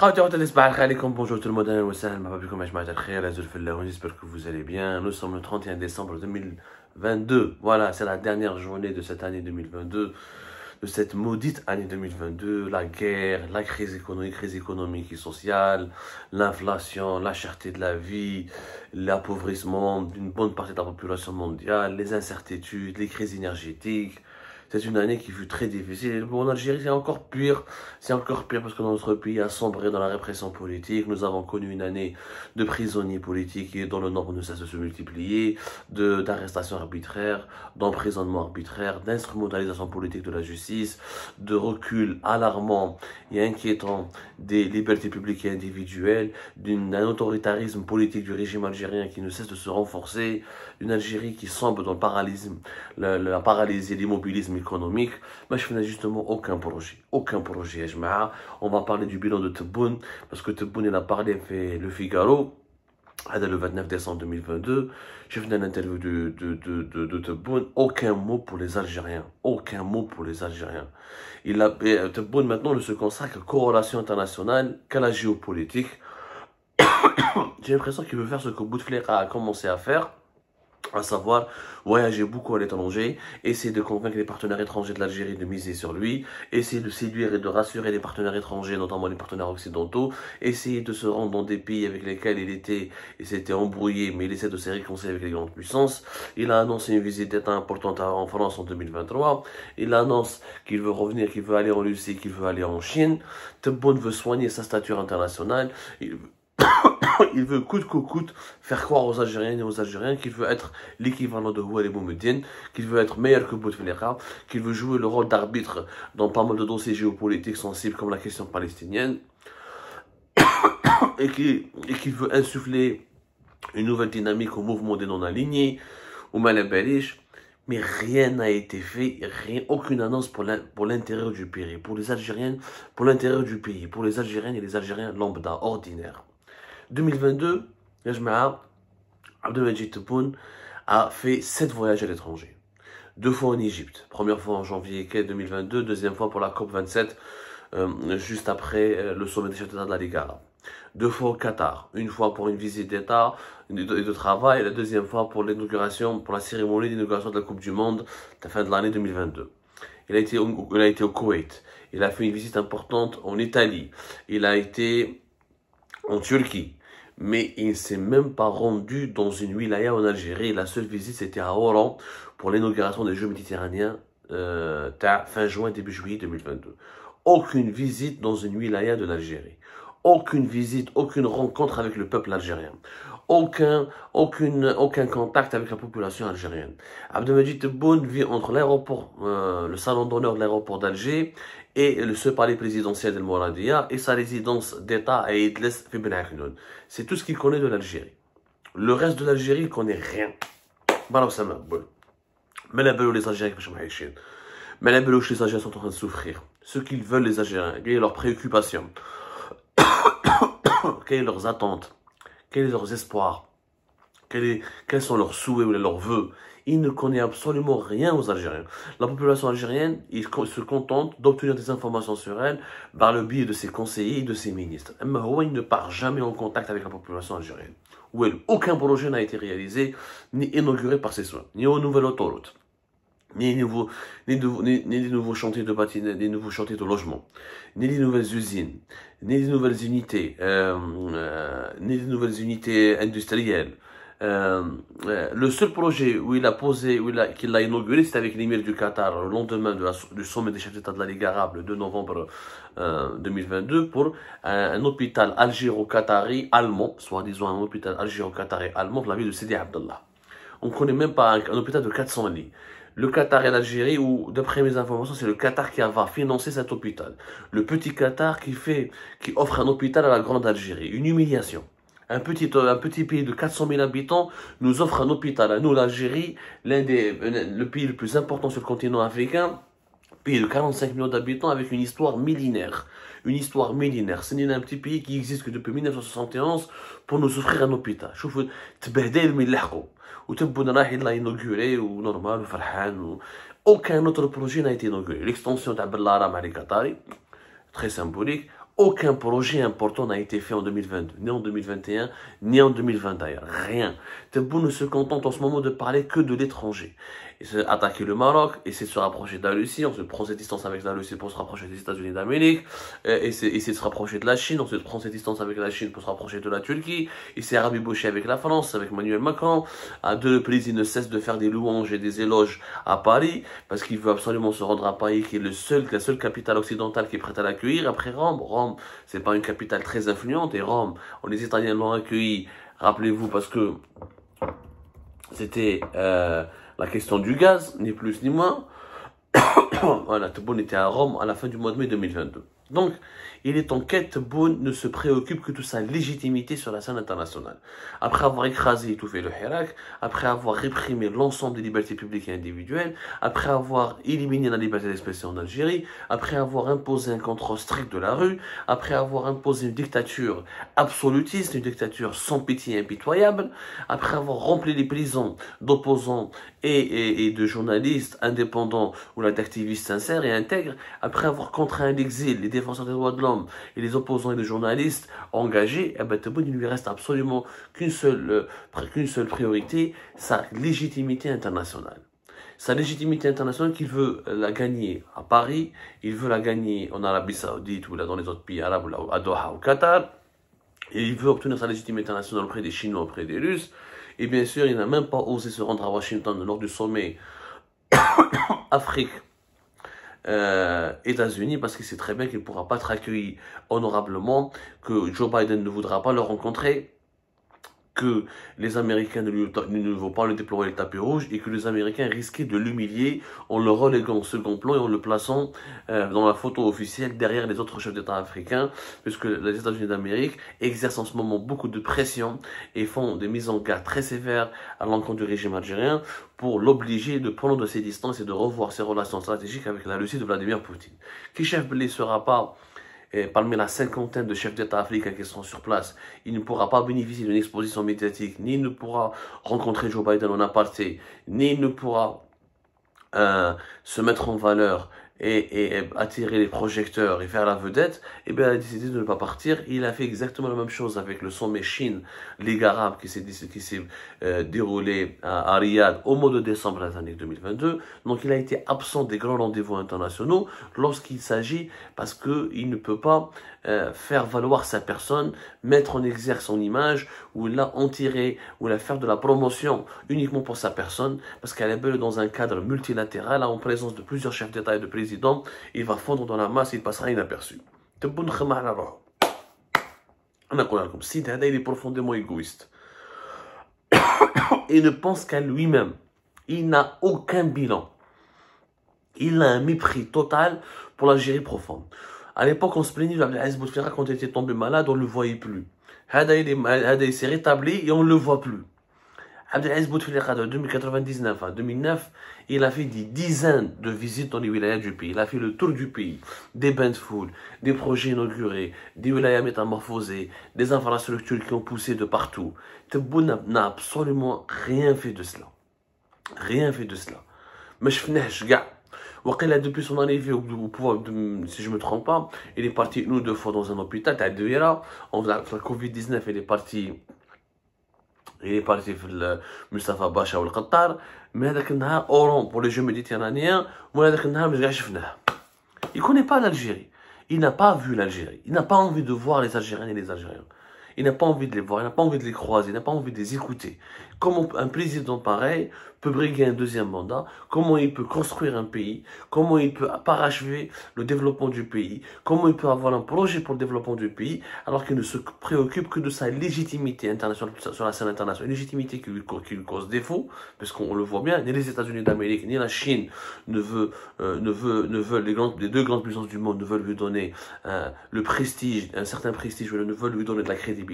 Bonjour tout le monde, j'espère que vous allez bien. Nous sommes le 31 décembre 2022. Voilà, c'est la dernière journée de cette année 2022, de cette maudite année 2022. La guerre, la crise économique, crise économique et sociale, l'inflation, la cherté de la vie, l'appauvrissement d'une bonne partie de la population mondiale, les incertitudes, les crises énergétiques, c'est une année qui fut très difficile. Pour l'Algérie, c'est encore pire. C'est encore pire parce que notre pays a sombré dans la répression politique. Nous avons connu une année de prisonniers politiques dont le nombre ne cesse de se multiplier, d'arrestations arbitraires, d'emprisonnement arbitraire, d'instrumentalisation politique de la justice, de recul alarmant et inquiétant des libertés publiques et individuelles, d'un autoritarisme politique du régime algérien qui ne cesse de se renforcer, une Algérie qui sombre dans le paralysme, la, la paralysie, l'immobilisme économique, mais je n'ai justement aucun projet. Aucun projet. On va parler du bilan de Tebboune, parce que Tebboune, il a parlé, fait le Figaro, le 29 décembre 2022. J'ai fait une interview de, de, de, de, Tebboune. Aucun mot pour les Algériens. Aucun mot pour les Algériens. Il a, Tebboune, maintenant, ne se consacre qu'aux relations internationales, qu'à la géopolitique. J'ai l'impression qu'il veut faire ce que Bouteflika a commencé à faire à savoir voyager beaucoup à l'étranger, essayer de convaincre les partenaires étrangers de l'Algérie de miser sur lui, essayer de séduire et de rassurer les partenaires étrangers, notamment les partenaires occidentaux, essayer de se rendre dans des pays avec lesquels il était, il s'était embrouillé, mais il essaie de se réconcilier avec les grandes puissances. Il a annoncé une visite d'État importante en France en 2023. Il annonce qu'il veut revenir, qu'il veut aller en Russie, qu'il veut aller en Chine. Tebboune veut soigner sa stature internationale. il veut coûte que coûte faire croire aux Algériens et aux Algériens qu'il veut être l'équivalent de Houari Boumedine, qu'il veut être meilleur que Bouteflika, qu'il veut jouer le rôle d'arbitre dans pas mal de dossiers géopolitiques sensibles comme la question palestinienne, et qu'il veut insuffler une nouvelle dynamique au mouvement des non-alignés, au Malabalish, mais rien n'a été fait, rien, aucune annonce pour l'intérieur du pays, pour les Algériens, pour l'intérieur du pays, pour les Algériennes et les Algériens lambda, ordinaires. 2022, Abdelmajid Tebboune a fait 7 voyages à l'étranger. Deux fois en Égypte. Première fois en janvier 2022, deuxième fois pour la COP27, euh, juste après euh, le sommet des chefs d'État de la Ligue. Deux fois au Qatar. Une fois pour une visite d'État et de, travail, la deuxième fois pour l'inauguration, pour la cérémonie d'inauguration de la Coupe du Monde à la fin de l'année 2022. Il a, été il a été au Koweït. Il a fait une visite importante en Italie. Il a été en Turquie mais il ne s'est même pas rendu dans une wilaya en Algérie. La seule visite, c'était à Oran pour l'inauguration des Jeux méditerranéens euh, fin juin, début juillet 2022. Aucune visite dans une wilaya de l'Algérie. Aucune visite, aucune rencontre avec le peuple algérien. Aucun, aucun contact avec la population algérienne. Abdelmajid Tebboune vit entre l'aéroport, euh, le salon d'honneur de l'aéroport d'Alger et ce palais présidentiel de Mouradia et sa résidence d'État à Idles C'est tout ce qu'il connaît de l'Algérie. Le reste de l'Algérie, il connaît rien. Mais la les Algériens, mais la les Algériens sont en train de souffrir. Ce qu'ils veulent, les Algériens, sont leurs préoccupations, quelles sont leurs attentes, quels sont leurs espoirs, quels sont leurs souhaits ou leurs vœux il ne connaît absolument rien aux Algériens. La population algérienne, se contente d'obtenir des informations sur elle par le biais de ses conseillers et de ses ministres. Mais il ne part jamais en contact avec la population algérienne. aucun projet n'a été réalisé ni inauguré par ses soins, ni aux nouvelles autoroutes, ni des nouveaux, ni, ni, nouveaux chantiers de bâtiments, nouveaux chantiers de logement, ni des nouvelles usines, ni des nouvelles unités, euh, euh, ni des nouvelles unités industrielles, euh, le seul projet où il a posé, où il a, qu'il a inauguré, c'était avec l'émir du Qatar, le lendemain de du sommet des chefs d'État de la Ligue arabe, le 2 novembre 2022, euh, pour un, hôpital algéro-qatari allemand, soit disons un hôpital algéro-qatari allemand la ville de Sidi Abdallah. On ne connaît même pas un, hôpital de 400 lits. Le Qatar et l'Algérie, où d'après mes informations, c'est le Qatar qui va financer cet hôpital. Le petit Qatar qui fait, qui offre un hôpital à la grande Algérie. Une humiliation un petit, petit pays de 400 000 habitants nous offre un hôpital. À nous, l'Algérie, l'un des, le pays le plus important sur le continent africain, pays de 45 millions d'habitants avec une histoire millénaire. Une histoire millénaire. C'est un petit pays qui existe que depuis 1971 pour nous offrir un hôpital. شوفوا تبهدل من لحقوا وتبون راح يلا inauguré ou normal فرحان ou... aucun autre projet n'a été inauguré l'extension de Bellaram à Qatari très symbolique aucun projet important n'a été fait en 2022, ni en 2021, ni en 2020 d'ailleurs. Rien. Tebboune ne se contente en ce moment de parler que de l'étranger et attaquer le Maroc, essayer de se rapprocher de la Russie, on se prend ses distances avec la Russie pour se rapprocher des États-Unis d'Amérique, euh, essayer, essayer de se rapprocher de la Chine, on se prend ses distances avec la Chine pour se rapprocher de la Turquie, essayer à rabibocher avec la France, avec Emmanuel Macron. À deux reprises, il ne cesse de faire des louanges et des éloges à Paris, parce qu'il veut absolument se rendre à Paris, qui est le seul, la seule capitale occidentale qui est prête à l'accueillir. Après Rome, Rome, c'est pas une capitale très influente, et Rome, les Italiens l'ont accueilli, rappelez-vous, parce que c'était... Euh, la question du gaz, ni plus ni moins. voilà, Tebboune était à Rome à la fin du mois de mai 2022. Donc, il est en quête, Boone ne se préoccupe que de sa légitimité sur la scène internationale. Après avoir écrasé et étouffé le Hirak, après avoir réprimé l'ensemble des libertés publiques et individuelles, après avoir éliminé la liberté d'expression en Algérie, après avoir imposé un contrôle strict de la rue, après avoir imposé une dictature absolutiste, une dictature sans pitié et impitoyable, après avoir rempli les prisons d'opposants et, de journalistes indépendants ou d'activistes sincères et intègres, après avoir contraint l'exil défenseurs des droits de l'homme et les opposants et les journalistes engagés, eh ben, il lui reste absolument qu'une seule, euh, seule priorité, sa légitimité internationale. Sa légitimité internationale qu'il veut la gagner à Paris, il veut la gagner en Arabie Saoudite ou là dans les autres pays arabes, là, à Doha, au Qatar, et il veut obtenir sa légitimité internationale auprès des Chinois, auprès des Russes, et bien sûr, il n'a même pas osé se rendre à Washington lors du sommet Afrique euh, États-Unis parce qu'il sait très bien qu'il ne pourra pas être accueilli honorablement, que Joe Biden ne voudra pas le rencontrer que les Américains ne, vont pas le déployer le tapis rouge et que les Américains risquaient de l'humilier en le reléguant au second plan et en le plaçant euh, dans la photo officielle derrière les autres chefs d'État africains, puisque les États-Unis d'Amérique exercent en ce moment beaucoup de pression et font des mises en garde très sévères à l'encontre du régime algérien pour l'obliger de prendre de ses distances et de revoir ses relations stratégiques avec la Russie de Vladimir Poutine. Kishev ne sera pas et parmi la cinquantaine de chefs d'État africains qui sont sur place, il ne pourra pas bénéficier d'une exposition médiatique, ni ne pourra rencontrer Joe Biden en aparté, ni ne pourra euh, se mettre en valeur et, attirer les projecteurs et faire la vedette, et eh bien, il a décidé de ne pas partir. Il a fait exactement la même chose avec le sommet Chine-Ligue arabe qui s'est euh, déroulé à, Riyad au mois de décembre de l'année 2022. Donc, il a été absent des grands rendez-vous internationaux lorsqu'il s'agit, parce qu'il ne peut pas euh, faire valoir sa personne, mettre en exergue son image, ou la en tirer, ou la faire de la promotion uniquement pour sa personne, parce qu'elle est belle dans un cadre multilatéral, en présence de plusieurs chefs d'État et de présidents, il va fondre dans la masse, il passera inaperçu. Il est profondément égoïste. il ne pense qu'à lui-même. Il n'a aucun bilan. Il a un mépris total pour l'Algérie profonde. À l'époque, on se plaignait d'Abdelaziz Bouteflika quand il était tombé malade, on ne le voyait plus. Il s'est rétabli et on ne le voit plus. Abdelaziz Bouteflika de 2099 à 2009, il a fait des dizaines de visites dans les wilayas du pays. Il a fait le tour du pays, des bains de foule, des projets inaugurés, des wilayas métamorphosés, des infrastructures qui ont poussé de partout. Tebboune n'a absolument rien fait de cela. Rien fait de cela. Mais je Wakil depuis son arrivée au pouvoir, si je ne me trompe pas, il est parti une ou deux fois dans un hôpital, à Douira. On la Covid-19, il est parti Il est parti le Mustafa Basha au Qatar. Mais هذاك النهار Oran pour les Jeux méditerranéens, moi هذاك النهار ما شفناه. Il connaît pas l'Algérie. Il n'a pas vu l'Algérie. Il n'a pas envie de voir les Algériens et les Algériens. Il n'a pas envie de les voir, il n'a pas envie de les croiser, il n'a pas envie de les écouter. Comment un président pareil peut briguer un deuxième mandat Comment il peut construire un pays Comment il peut parachever le développement du pays Comment il peut avoir un projet pour le développement du pays alors qu'il ne se préoccupe que de sa légitimité internationale sur la scène internationale, une légitimité qui lui, cause défaut, parce qu'on le voit bien, ni les États-Unis d'Amérique ni la Chine ne euh, ne veulent les deux grandes puissances du monde ne veulent lui donner euh, le prestige, un certain prestige, ne veulent lui donner de la crédibilité.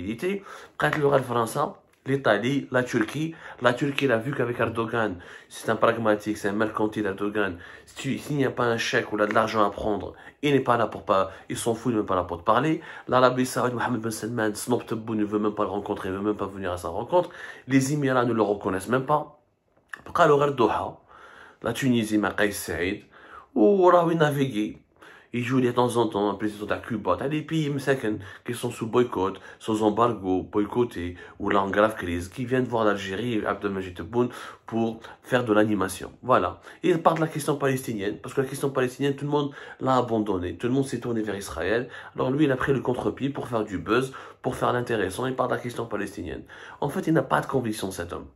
Quand le France l'Italie, la Turquie. La Turquie l'a vu qu'avec Erdogan, c'est un pragmatique, c'est un mercantile Erdogan. S'il n'y a pas un chèque ou là de l'argent à prendre, il n'est pas là pour pas, il s'en fout, il n'est pas là pour te parler. L'Arabie Saoudite, Mohamed Ben Salman, Snob Tabou ne veut même pas le rencontrer, ne veut même pas venir à sa rencontre. Les Émirats ne le reconnaissent même pas. Doha, la Tunisie, Maqaï Saïd, ou Raoui naviguer. Il joue de temps en temps un président à Cuba. T'as des pays qui sont sous boycott, sous embargo, boycottés, ou là en grave crise, qui viennent voir l'Algérie Abdelmajid pour faire de l'animation. Voilà. Et il parle de la question palestinienne, parce que la question palestinienne, tout le monde l'a abandonné. Tout le monde s'est tourné vers Israël. Alors lui, il a pris le contre-pied pour faire du buzz, pour faire l'intéressant. Il parle de la question palestinienne. En fait, il n'a pas de conviction, cet homme.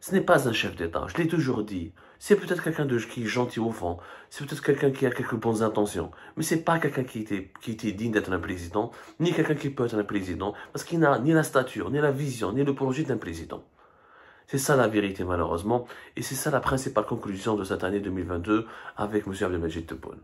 Ce n'est pas un chef d'État, je l'ai toujours dit. C'est peut-être quelqu'un de qui est gentil au fond, c'est peut-être quelqu'un qui a quelques bonnes intentions, mais c'est pas quelqu'un qui était, digne d'être un président, ni quelqu'un qui peut être un président, parce qu'il n'a ni la stature, ni la vision, ni le projet d'un président. C'est ça la vérité malheureusement, et c'est ça la principale conclusion de cette année 2022 avec M. Abdelmajid Tebboune.